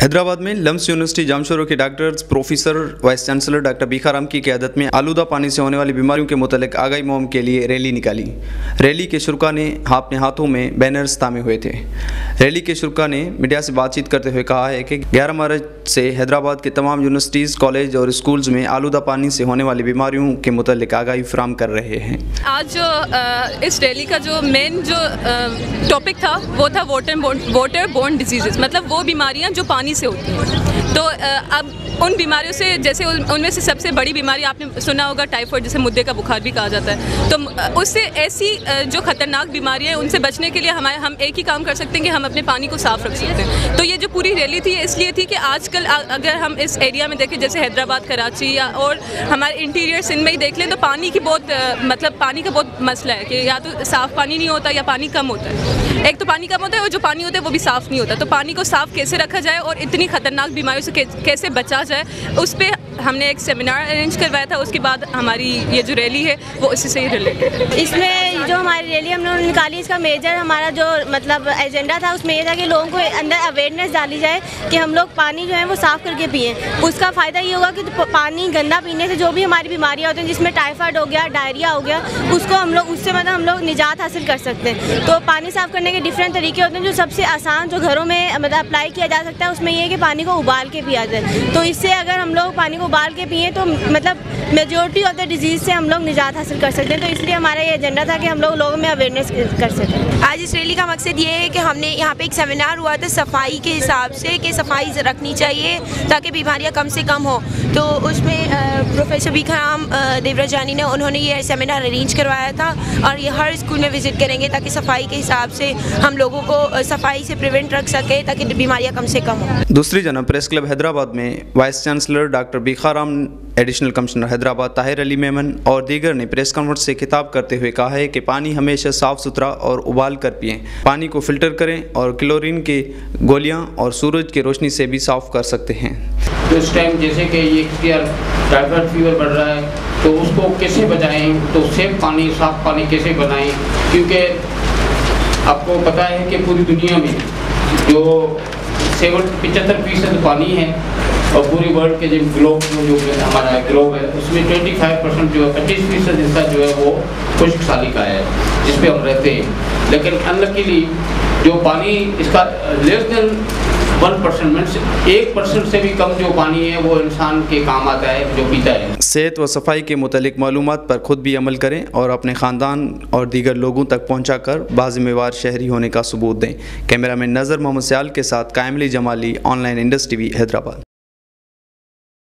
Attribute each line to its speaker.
Speaker 1: हैदराबाद में lumps university जामशोरों के doctors, professor, vice chancellor doctor Bikharam की क्यादत में आलूदा पानी से होने वाली बीमारियों के मुतलक आगाही मुहिम के लिए रैली निकाली। रैली के शुरा ने अपने हाथों में बैनर्स थामे हुए थे। रैली के शुरा ने मीडिया से बातचीत करते हुए कहा है कि 11 मार्च से हैदराबाद के तमाम यूनिवर्सिटीज़, कॉलेज और स्कूल्स में आलूदा पानी से होने वाली बीमारियों के मुतलक आगाही फ्राहम कर रहे हैं।
Speaker 2: आज जो इस रैली का जो मेन जो टॉपिक था, वो था वाटर वाटर बोर्न डिज़ीज़ मतलब वो बीमारियाँ जो पानी से होती हैं। तो अब उन बीमारियों से, जैसे उनमें से सबसे बड़ी बीमारी आपने सुना होगा टाइफॉइड, जैसे मुद्दे का बुखार भी कहा जाता है। तो उससे ऐसी जो खतरनाक बीमारियाँ हैं, उनसे बचने के लिए हमारे, हम एक ही काम कर सकते हैं कि हम अपने पानी को साफ़ रख सकते हैं। तो ये जो पूरी रैली थी इसलिए थी कि आजकल अगर हम इस एरिया में देखें, जैसे हैदराबाद, कराची या और हमारे इंटीरियर सिंध में ही देख लें तो पानी की बहुत मतलब पानी का बहुत मसला है कि या तो साफ़ पानी नहीं होता या पानी कम होता है। एक तो पानी कम होता है और जो पानी होता है वो भी साफ़ नहीं होता। तो पानी को साफ़ कैसे रखा जाए और इतनी खतरनाक बीमारियों से कैसे बचा जाए, उस पर हमने एक सेमिनार अरेंज करवाया था, उसके बाद हमारी ये जो रैली है, वो इसी से ही रिलेटेड
Speaker 3: इसमें रैली हम लोगों ने निकाली, इसका मेजर हमारा जो मतलब एजेंडा था, उसमें ये था कि लोगों को अंदर अवेयरनेस डाली जाए कि हम लोग पानी जो है वो साफ़ करके पिए। उसका फ़ायदा ये होगा कि पानी गंदा पीने से जो भी हमारी बीमारियाँ होती हैं, जिसमें टाइफाइड हो गया डायरिया हो गया, उसको हम लोग, उससे मतलब हम लोग निजात हासिल कर सकते हैं। तो पानी साफ़ करने के डिफरेंट तरीके होते हैं, जो सबसे आसान जो घरों में मतलब अप्लाई किया जा सकता है, उसमें ये है कि पानी को उबाल के पिया जाए। तो इससे अगर हम लोग पानी को उबाल के पिए तो मतलब मेजोरिटी ऑफ़ द डिज़ीज़ से हम लोग निजात हासिल कर सकते हैं। तो इसलिए हमारा ये एजेंडा था कि हम लोग लोगों में अवेयरनेस कर सकें।
Speaker 4: आज इस रैली का मकसद ये है कि हमने यहाँ पे एक सेमिनार हुआ था, सफ़ाई के हिसाब से कि सफ़ाई रखनी चाहिए ताकि बीमारियाँ कम से कम हो। तो उसमें प्रोफेसर बीखाराम देवराजानी ने, उन्होंने ये सेमिनार अरेंज करवाया था और ये हर स्कूल में विज़िट करेंगे ताकि सफ़ाई के हिसाब से हम लोगों को सफ़ाई से प्रिवेंट रख सके ताकि बीमारियाँ कम से कम हो।
Speaker 1: दूसरी जन, प्रेस क्लब हैदराबाद में vice chancellor doctor Bikharam additional commissioner Hyderabad Tahir Ali Memon और दीगर ने प्रेस कॉन्फ्रेंस से खिताब करते हुए कहा है कि पानी हमेशा साफ़ सुथरा और उबाल कर पिए। पानी को फ़िल्टर करें और क्लोरीन की गोलियाँ और सूरज की रोशनी से भी साफ़ कर सकते हैं।
Speaker 5: तो इस टाइम जैसे कि ये टाइफाइड फीवर बढ़ रहा है तो उसको कैसे बचाएँ? तो सेफ़ पानी, साफ़ पानी कैसे बनाएँ? क्योंकि आपको पता है कि पूरी दुनिया में जो सेवन, पिचहत्तर फ़ीसद पानी है, और पूरी वर्ल्ड के जो ग्लोब में जो हमारा ग्लोब है, उसमें 25 परसेंट जो है, पच्चीस फ़ीसद हिस्सा जो है वो खुश्क साली का है, जिस पे हम रहते हैं। लेकिन अनलकीली जो पानी इसका less than one percent mean एक परसेंट से भी कम जो पानी है, वो इंसान के काम आता है, जो पीता है।
Speaker 1: सेहत व सफ़ाई के मुतलिक मालूम पर खुद भी अमल करें और अपने ख़ानदान और दीगर लोगों तक पहुँचा कर बाजिम्मेवार शहरी होने का सबूत दें। कैमरा मैन नज़र मोहम्मद सयाल के साथ कायमली जमाली, ऑनलाइन इंडस्ट्री हैदराबाद।